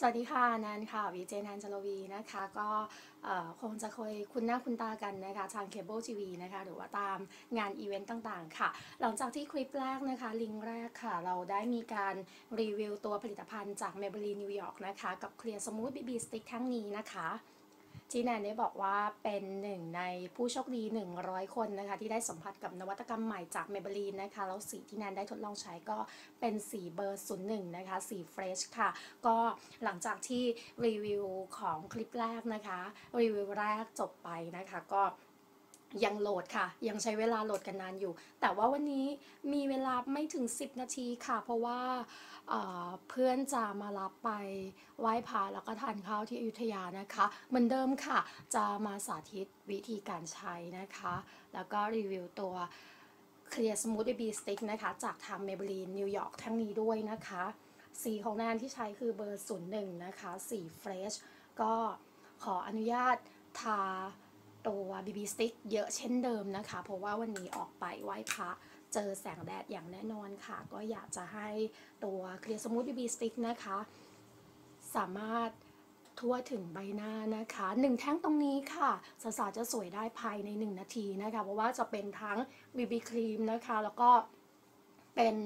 สวัสดีค่ะแนนค่ะวีเจแนนจลวีนะคะ ก็คงจะเคยคุ้นหน้าคุ้นตากันนะคะทางเคเบิลทีวีนะคะหรือว่าตามงานอีเวนต์ต่างๆ ค่ะ หลังจากที่คลิปแรกนะคะ ลิงก์แรกค่ะ เราได้มีการรีวิวตัวผลิตภัณฑ์จาก Maybelline New York นะคะ กับ Clear Smooth BB Stick ครั้งนี้นะคะ ที่แนนได้บอกว่าเป็นหนึ่งในผู้โชคดี 100 คนนะคะ ที่ได้สัมผัสกับนวัตกรรมใหม่จาก Maybelline นะคะ แล้วสีที่แนนได้ทดลองใช้ก็เป็นสีเบอร์ 01 นะคะ สีเฟรชค่ะ ก็หลังจากที่รีวิวของคลิปแรกนะคะ รีวิวแรกจบไปนะคะก็ ยังโหลดค่ะ ยังใช้เวลาโหลดกันนานอยู่ แต่ว่าวันนี้มีเวลาไม่ถึง 10 นาทีค่ะ เพราะว่าเเพื่อนจะมารับไปไหว้พระแล้วก็ทานข้าวที่อยุธยานะคะ เหมือนเดิมค่ะ จะมาสาธิตวิธีการใช้นะคะ แล้วก็รีวิวตัว Clear Smooth BB Stick นะคะ จากทาง Maybelline New York ทั้งนี้ด้วยนะคะ สีของแนนที่ใช้คือเบอร์ 01 นะคะ สี Fresh ก็ขออนุญาตทา ตัว BB Stick เยอะเช่นเดิมนะคะ เพราะว่าวันนี้ออกไปไหว้พระเจอแสงแดดอย่างแน่นอนค่ะ ก็อยากจะให้ตัว Clear Smooth BB Stick นะคะ สามารถทั่วถึงใบหน้านะคะหนึ่งแท่งตรงนี้ค่ะสาวๆจะสวยได้ภายใน 1 นาทีนะคะ เพราะว่าจะเป็นทั้ง BB ครีมนะคะ แล้วก็เป็น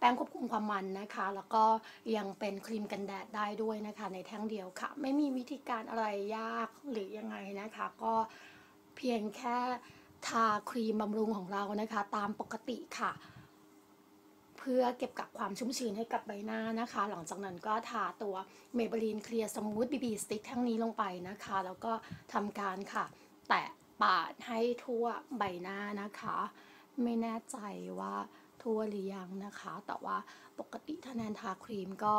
แป้งควบคุมความมันนะคะ แล้วก็ยังเป็นครีมกันแดดได้ด้วยนะคะ ในแท่งเดียวค่ะ ไม่มีวิธีการอะไรยากหรือยังไงนะคะ ก็เพียงแค่ทาครีมบำรุงของเรานะคะ ตามปกติค่ะเพื่อเก็บกักความชุ่มชื้นให้กับใบหน้านะคะ หลังจากนั้นก็ทาตัว Maybelline Clear Smooth BB Stick ทั้งนี้ลงไปนะคะ แล้วก็ทำการค่ะ แตะปาดให้ทั่วใบหน้านะคะ ไม่แน่ใจว่า ทั่วหรือยังนะคะ แต่ว่าปกติถ้าแนนทาครีมก็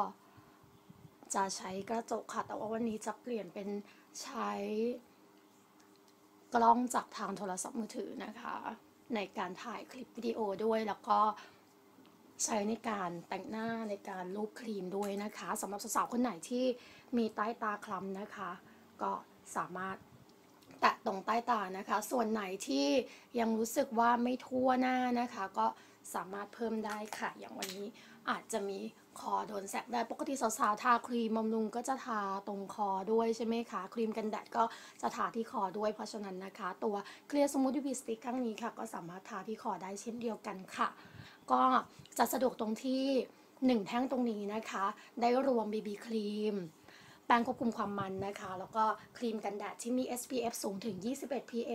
จะใช้กระจกค่ะ แต่ว่าวันนี้จะเปลี่ยนเป็นใช้กล้องจากทางโทรศัพท์มือถือนะคะ ในการถ่ายคลิปวิดีโอด้วยแล้วก็ใช้ในการแต่งหน้าในการลูบครีมด้วยนะคะสำหรับสาวๆคนไหนที่มีใต้ตาคล้ำนะคะ ก็สามารถแตะตรงใต้ตานะคะ ส่วนไหนที่ยังรู้สึกว่าไม่ทั่วหน้านะคะ ก็ สามารถเพิ่มได้ค่ะ อย่างวันนี้อาจจะมีคอโดนแสกได้ปกติสาวๆทาครีมบำรุงก็จะทาตรงคอด้วยใช่ไหมคะ ครีมกันแดดก็จะทาที่คอด้วยเพราะฉะนั้นนะคะ ตัว Clear Smooth UV Stick ครั้งนี้ค่ะ ก็สามารถทาที่คอได้เช่นเดียวกันค่ะ ก็จะสะดวกตรงที่ 1 แท่งตรงนี้นะคะ ได้รวม BB ครีม แป้งควบคุมความมันนะคะ แล้วก็ครีมกันแดดที่มี SPF สูงถึง 21 PA++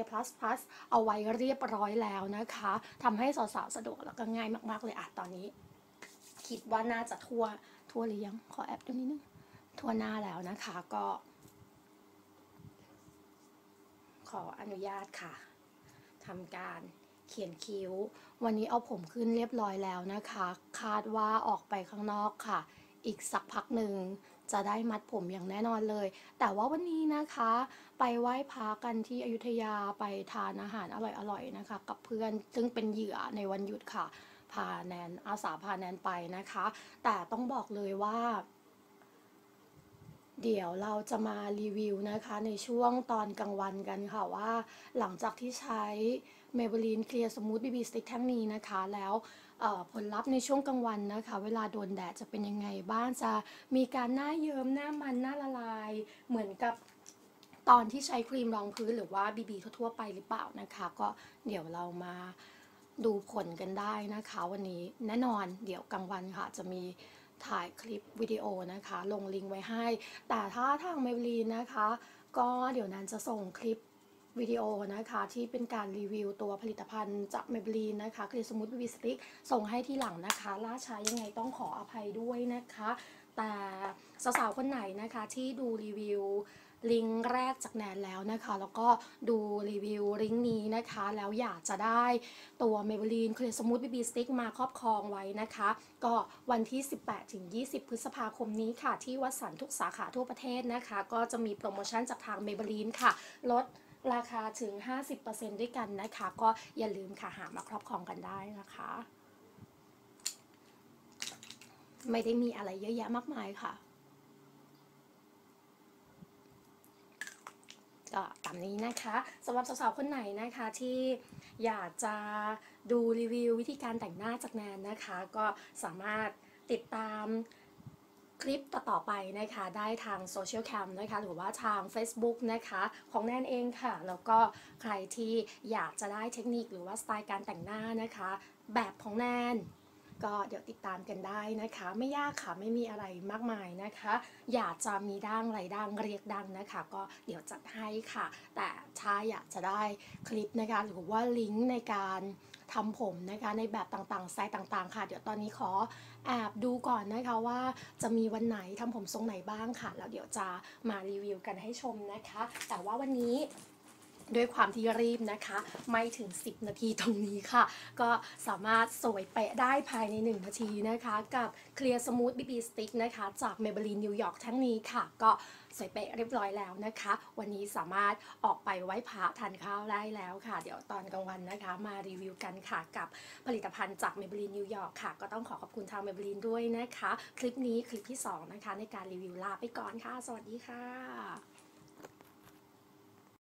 เอาไว้เรียบร้อยแล้วนะคะทำให้สาวๆสะดวกแล้วก็ง่ายมากๆเลยอะตอนนี้ คิดว่าน่าจะทั่วทั่วหรือยังขอแอปดูนิดนึงทั่วหน้าแล้วนะคะก็ ขออนุญาตค่ะทำการเขียนคิ้ว วันนี้เอาผมขึ้นเรียบร้อยแล้วนะคะ คาดว่าออกไปข้างนอกค่ะ อีกสักพักหนึ่งจะได้มัดผมอย่างแน่นอนเลย แต่ว่าวันนี้นะคะ ไปไหว้พระกันที่อยุธยาไปทานอาหารอร่อยๆนะคะ กับเพื่อนซึ่งเป็นเหยื่อในวันหยุดค่ะ พาแนนอาสาพาแนนไปนะคะ แต่ต้องบอกเลยว่า เดี๋ยวเราจะมารีวิวนะคะ ในช่วงตอนกลางวันกันค่ะว่า หลังจากที่ใช้ Maybelline Clear Smooth BB Stick ทั้งนี้นะคะแล้ว ผลลัพธ์ในช่วงกลางวันนะคะ เวลาโดนแดดจะเป็นยังไงบ้างจะมีการหน้าเยิ้มหน้ามันหน้าละลาย เหมือนกับตอนที่ใช้ครีมรองพื้นหรือว่า BB ทั่วๆไปหรือเปล่านะคะ ก็เดี๋ยวเรามาดูผลกันได้นะคะ วันนี้แน่นอนเดี๋ยวกลางวันค่ะ จะมีถ่ายคลิปวิดีโอนะคะ ลงลิงก์ไว้ให้ แต่ถ้าทาง Maybelline นะคะ ก็เดี๋ยวนั้นจะส่งคลิป วิดีโอนะคะที่เป็นการรีวิวตัวผลิตภัณฑ์จาก Maybelline นะคะ Clear Smooth BB Stick ส่งให้ที่หลังนะคะล่าช้ายังไงต้องขออภัยด้วยนะคะ แต่สาวๆคนไหนนะคะที่ดูรีวิวลิงก์แรกจากแนนแล้วนะคะ แล้วก็ดูรีวิวลิงก์นี้นะคะ แล้วอยากจะได้ตัว Maybelline Clear Smooth BB Stick มาครอบครองไว้นะคะ ก็วันที่ 18-20 พฤษภาคมนี้ค่ะ ที่วัดสันทุกสาขาทั่วประเทศนะคะ ก็จะมีโปรโมชั่นจากทาง Maybelline ค่ะ ลด ราคาถึง 50%ด้วยกันนะคะ ก็อย่าลืมค่ะหามาครอบครองกันได้นะคะ ไม่ได้มีอะไรเยอะแยะมากมายค่ะก็ตามนี้นะคะสำหรับสาวๆคนไหนนะคะที่อยากจะดูรีวิววิธีการแต่งหน้าจากแนนนะคะ ก็สามารถติดตาม คลิปต่อๆไปนะคะ ได้ทางโซเชียลแคมนะคะหรือว่าทาง Facebook นะคะ ของแนนเองค่ะ แล้วก็ใครที่อยากจะได้เทคนิคหรือว่าสไตล์การแต่งหน้านะคะ แบบของแนนก็เดี๋ยวติดตามกันได้นะคะ ไม่ยากค่ะไม่มีอะไรมากมายนะคะ อยากจะมีดังไรดังเรียกดังนะคะ ก็เดี๋ยวจัดให้ค่ะ แต่ถ้าอยากจะได้คลิปนะคะ หรือว่าลิงก์ในการ ทำผมนะคะในแบบต่างๆสไตล์ต่างๆ ค่ะ เดี๋ยวตอนนี้ขอแอบดูก่อนนะคะว่าจะมีวันไหนทำผมทรงไหนบ้างค่ะ แล้วเดี๋ยวจะมารีวิวกันให้ชมนะคะ แต่ว่าวันนี้ ด้วยความที่รีบนะคะ ไม่ถึง 10 นาทีตรงนี้ค่ะ ก็สามารถสวยเป๊ะได้ภายใน 1 นาทีนะคะ กับ Clear Smooth BB Stick นะคะ จาก Maybelline New York ทั้งนี้ค่ะ ก็สวยเป๊ะเรียบร้อยแล้วนะคะ วันนี้สามารถออกไปไหว้พระทานข้าวได้แล้วค่ะ เดี๋ยวตอนกลางวันนะคะ มารีวิวกันค่ะ กับผลิตภัณฑ์จาก Maybelline New York ค่ะ ก็ต้องขอขอบคุณทาง Maybelline ด้วยนะคะ คลิปนี้คลิปที่ 2 นะคะ ในการรีวิวลาไปก่อนค่ะ สวัสดีค่ะ